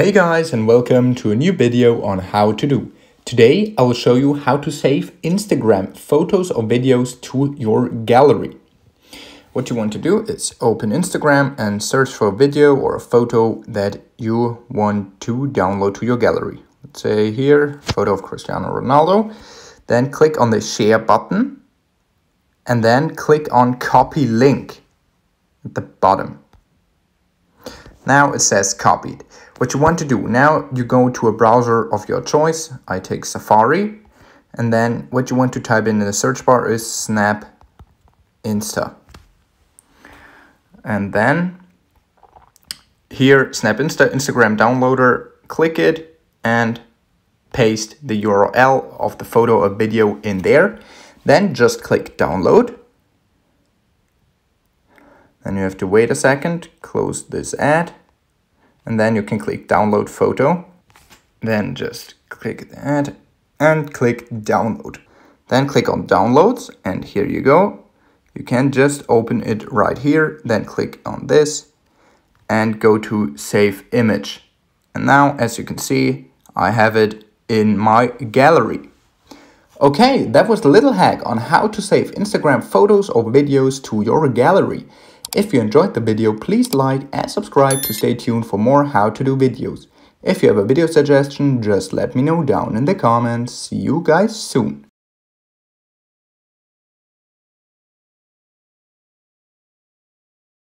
Hey guys and welcome to a new video on how to do. Today I will show you how to save Instagram photos or videos to your gallery. What you want to do is open Instagram and search for a video or a photo that you want to download to your gallery. Let's say here, photo of Cristiano Ronaldo. Then click on the share button and then click on copy link at the bottom. Now it says copied. What you want to do, now you go to a browser of your choice. I take Safari. And then what you want to type in, in the search bar is Snap Insta. And then here, Snap Insta Instagram downloader, click it and paste the URL of the photo or video in there. Then just click download. Then you have to wait a second, close this ad and then you can click download photo. Then just click that and click download. Then click on downloads and here you go. You can just open it right here, then click on this and go to save image. And now as you can see, I have it in my gallery. Okay, that was the little hack on how to save Instagram photos or videos to your gallery. If you enjoyed the video, please like and subscribe to stay tuned for more how to do videos. If you have a video suggestion, just let me know down in the comments. See you guys soon.